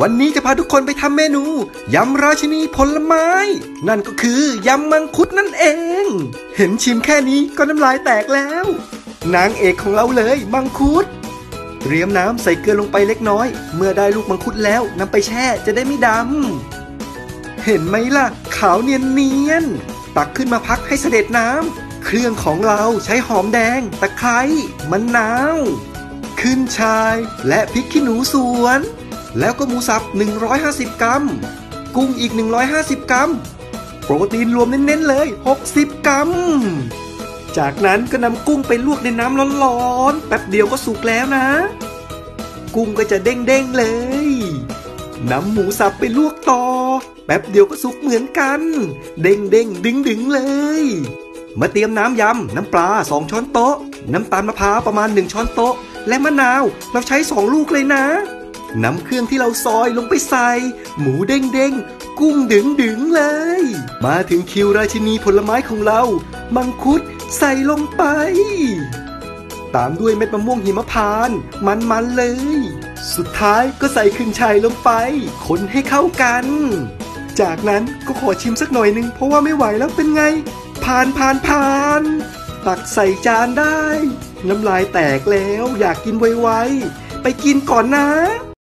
วันนี้จะพาทุกคนไปทำเมนูยำราชินีผลไม้ นั่นก็คือยำมังคุดนั่นเอง เห็นชิมแค่นี้ก็น้ำลายแตกแล้ว นางเอกของเราเลยมังคุด เตรียมน้ำใส่เกลือลงไปเล็กน้อย เมื่อได้ลูกมังคุดแล้วนำไปแช่จะได้ไม่ดำเห็นไหมล่ะ ขาวเนียนเนียนๆตักขึ้นมาพักให้เสด็จน้ำเครื่องของเราใช้หอมแดง ตะไคร้มะนาว ขึ้นชายและพริกขี้หนูสวน แล้วก็หมูสับ 150 กรัม กุ้งอีก 150 กรัม โปรตีนรวมเน้นๆเลย 60 กรัม จากนั้นก็นำกุ้งไปลวกในน้ำร้อนๆ แป๊บเดียวก็สุกแล้วนะ กุ้งก็จะเด้งๆเลยนำหมูสับไปลวกต่อ แป๊บเดียวก็สุกเหมือนกัน เด้งเด้งดึงดึงๆเลย มาเตรียมน้ำยำ น้ำปลา 2 ช้อนโต๊ะ น้ำตาลมะพร้าวประมาณ 1 ช้อนโต๊ะ และมะนาว เราใช้ 2 ลูกเลยนะ นำเครื่องที่เราซอยลงไปใส่ หมูเด้งเด้งกุ้งดึงดึงเลย มาถึงคิวราชินีผลไม้ของเรา มังคุดใส่ลงไป ตามด้วยเม็ดมะม่วงหิมพานต์มันๆเลย สุดท้ายก็ใส่ขึ้นชัยลงไป คนให้เข้ากัน จากนั้นก็ขอชิมสักหน่อยหนึงเพราะว่าไม่ไหวแล้วเป็นไง ผ่านผ่านผ่านตักใส่จานได้ น้ำลายแตกแล้วอยากกินไวๆไปกินก่อนนะ